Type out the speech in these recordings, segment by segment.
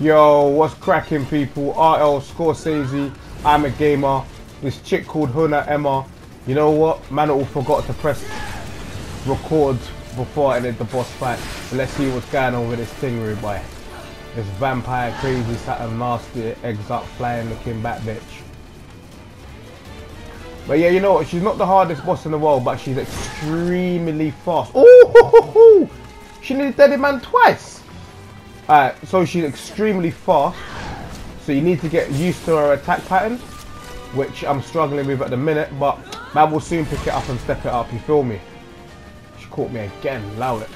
Yo, what's cracking people? RL Scoresayzey, I'm a gamer. This chick called Hino Enma. You know what? Man all forgot to press record before I ended the boss fight. Let's see what's going on with this Stingray boy. This vampire crazy, something nasty, up, flying looking back bitch. But yeah, you know what? She's not the hardest boss in the world, but she's extremely fast. Oh, she nearly dead man twice. Alright, so she's extremely fast. So you need to get used to her attack pattern, which I'm struggling with at the minute, but man will soon pick it up and step it up, you feel me? She caught me again, allow it.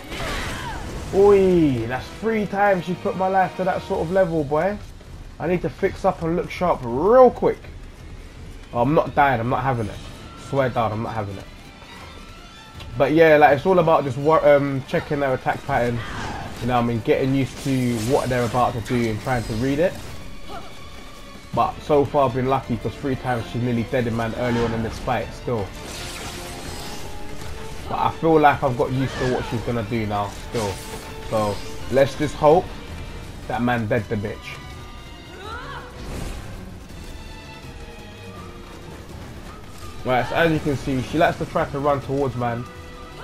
Oi, that's three times she put my life to that sort of level, boy. I need to fix up and look sharp real quick. Oh, I'm not dying, I'm not having it. Swear down, I'm not having it. But yeah, like it's all about just um, checking their attack pattern. You know, I mean, getting used to what they're about to do and trying to read it. But so far I've been lucky because three times she's nearly dead in man early on in this fight still. But I feel like I've got used to what she's gonna do now still. So let's just hope that man dead the bitch. Right, so as you can see, she likes to try to run towards man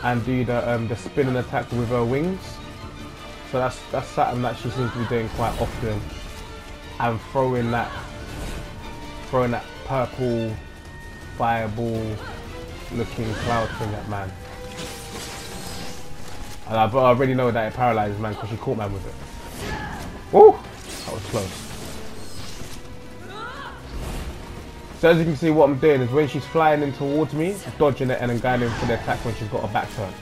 and do the um, the spinning attack with her wings. So that's that's something that she seems to be doing quite often. And throwing that throwing that purple fireball looking cloud thing at man. And I, I already know that it paralyzes man because she caught man with it. Woo! That was close. So as you can see what I'm doing is when she's flying in towards me, dodging it and then in for the attack when she's got a back turn.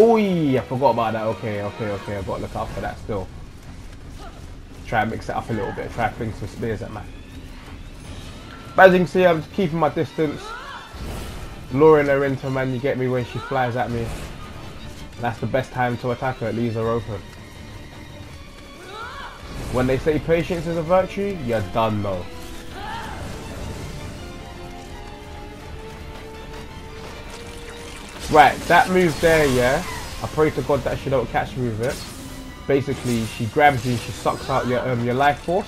Oh, I forgot about that. Okay, okay, okay. I've got to look out for that still. Try and mix it up a little bit. Try to fling some spears at man. But as you can see, I'm just keeping my distance. Luring her into man, you get me when she flies at me. That's the best time to attack her. It leaves her open. When they say patience is a virtue, you're done though. Right, that move there, yeah. I pray to God that she don't catch me with it. Basically, she grabs you, she sucks out your um, your life force,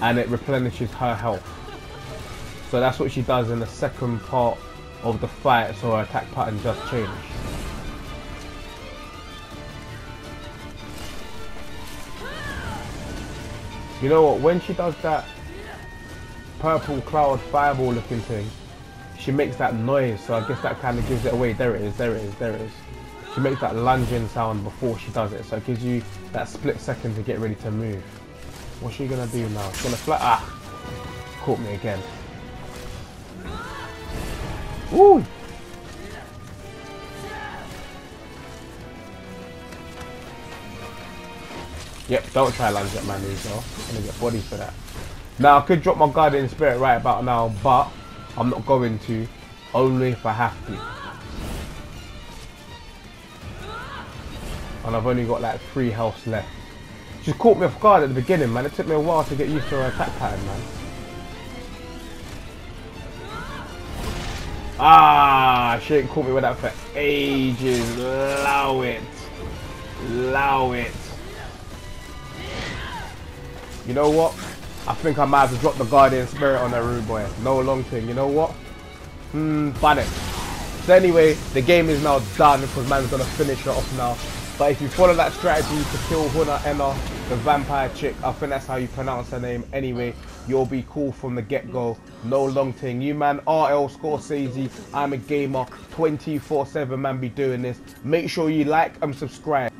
and it replenishes her health. So that's what she does in the second part of the fight, so her attack pattern just changed. You know what? When she does that purple cloud fireball looking thing, she makes that noise. So I guess that kind of gives it away. There it is. There it is. There it is. She makes that lunging sound before she does it. So it gives you that split second to get ready to move. What's she gonna do now? She's gonna fly. Ah, caught me again. Woo! Yep, don't try lunge at man these though. I'm gonna get body for that. Now I could drop my guardian spirit right about now, but I'm not going to. Only if I have to. And I've only got like three healths left. She caught me off guard at the beginning, man. It took me a while to get used to her attack pattern, man. Ah, she ain't caught me with that for ages. Allow it. Allow it. You know what? I think I might have to drop the Guardian Spirit on that rude boy. No long thing. You know what? Hmm, ban it. So anyway, the game is now done because man's gonna finish it off now. But if you follow that strategy to kill Hino Enma, the vampire chick, I think that's how you pronounce her name. Anyway, you'll be cool from the get-go. No long thing. You man, RL Scoresayzey. I'm a gamer. 24-7 man be doing this. Make sure you like and subscribe.